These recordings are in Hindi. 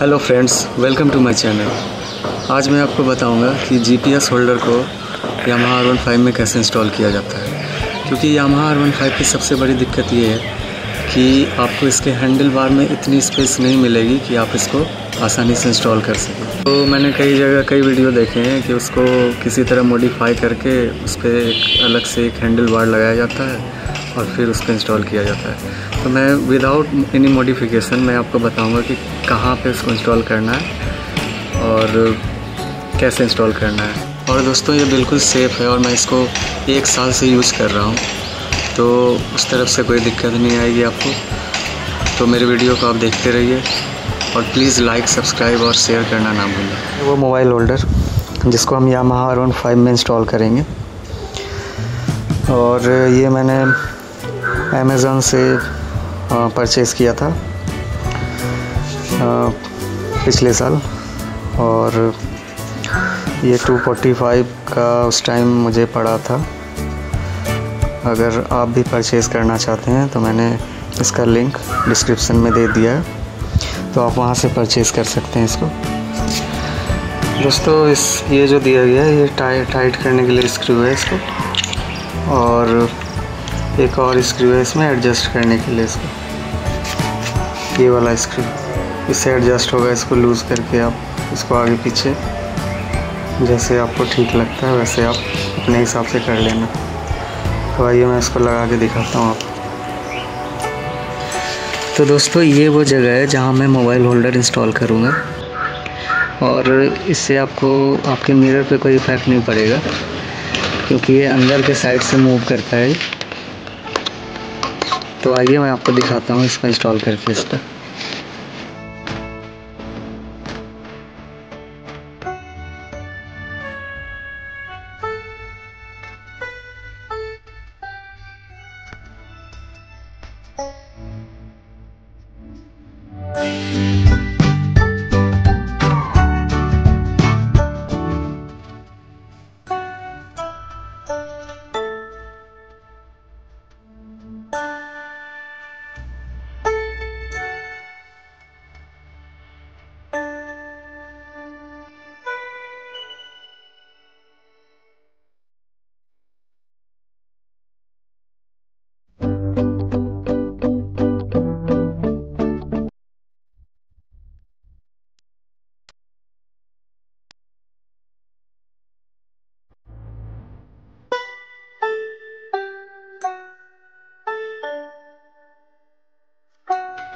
Hello friends welcome to my channel आज मैं आपको बताऊँगा कि जीपीएस होल्डर को यामाहा आर वन फाइव में कैसे इंस्टॉल किया जाता है। क्योंकि यामाहा आर वन फाइव की सबसे बड़ी दिक्कत ये है कि आपको इसके हैंडल बार में इतनी स्पेस नहीं मिलेगी कि आप इसको आसानी से इंस्टॉल कर सकें। तो मैंने कई जगह कई वीडियो देखे हैं कि उसको किसी तरह मॉडिफाई करके उस पर एक अलग से एक हैंडल बार लगाया जाता है। और फिर उसको इंस्टॉल किया जाता है। तो मैं विदाउट एनी मॉडिफिकेशन मैं आपको बताऊँगा कि कहाँ पे इसको इंस्टॉल करना है और कैसे इंस्टॉल करना है। और दोस्तों, ये बिल्कुल सेफ़ है और मैं इसको एक साल से यूज़ कर रहा हूँ। तो उस तरफ़ से कोई दिक्कत नहीं आएगी आपको। तो मेरे वीडियो को आप देखते रहिए और प्लीज़ लाइक सब्सक्राइब और शेयर करना ना भूलें वो मोबाइल होल्डर जिसको हम यामाहा वन फाइव में इंस्टॉल करेंगे। और ये मैंने अमेज़ोन से परचेज़ किया था पिछले साल। और ये 245 का उस टाइम मुझे पड़ा था। अगर आप भी परचेज़ करना चाहते हैं तो मैंने इसका लिंक डिस्क्रिप्शन में दे दिया है। तो आप वहाँ से परचेज़ कर सकते हैं इसको। दोस्तों, इस, ये जो दिया गया है, ये टाइट टाइट करने के लिए स्क्रू है इसको। और एक और स्क्रू है इसमें एडजस्ट करने के लिए इसको। ये वाला स्क्रू इससे एडजस्ट होगा, इसको लूज़ करके आप इसको आगे पीछे, जैसे आपको ठीक लगता है, वैसे आप अपने हिसाब से कर लेना। तो आइए मैं इसको लगा के दिखाता हूँ आपको। तो दोस्तों, ये वो जगह है जहाँ मैं मोबाइल होल्डर इंस्टॉल करूँगा। और इससे आपको, आपके मिरर पे कोई इफ़ेक्ट नहीं पड़ेगा, क्योंकि ये अंदर के साइड से मूव करता है। तो आइए मैं आपको दिखाता हूँ इसको इंस्टॉल करके। इस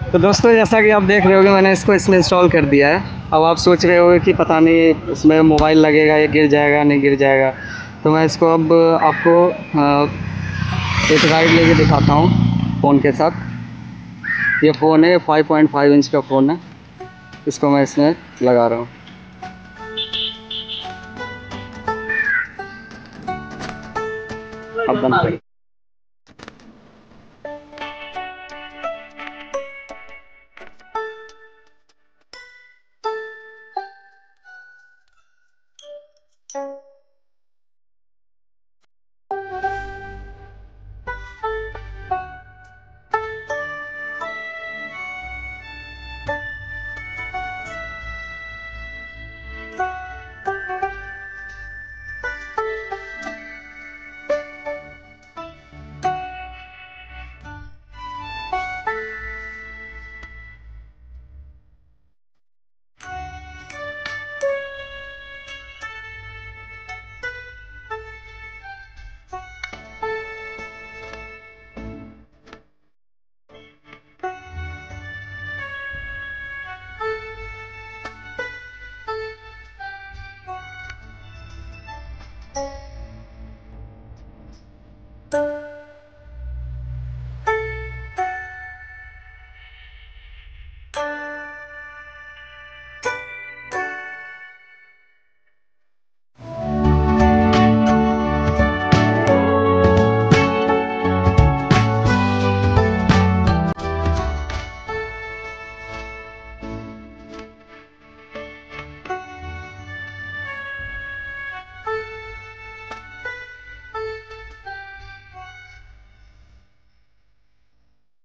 तो दोस्तों, जैसा कि आप देख रहे होगे, मैंने इसको इसमें इंस्टॉल कर दिया है। अब आप सोच रहे होगे कि पता नहीं, इसमें मोबाइल लगेगा, या गिर जाएगा, नहीं गिर जाएगा। तो मैं इसको अब आपको एक राइड लेके दिखाता हूँ फ़ोन के साथ। ये फ़ोन है 5.5 इंच का फ़ोन है। इसको मैं इसमें लगा रहा हूँ। अब बंद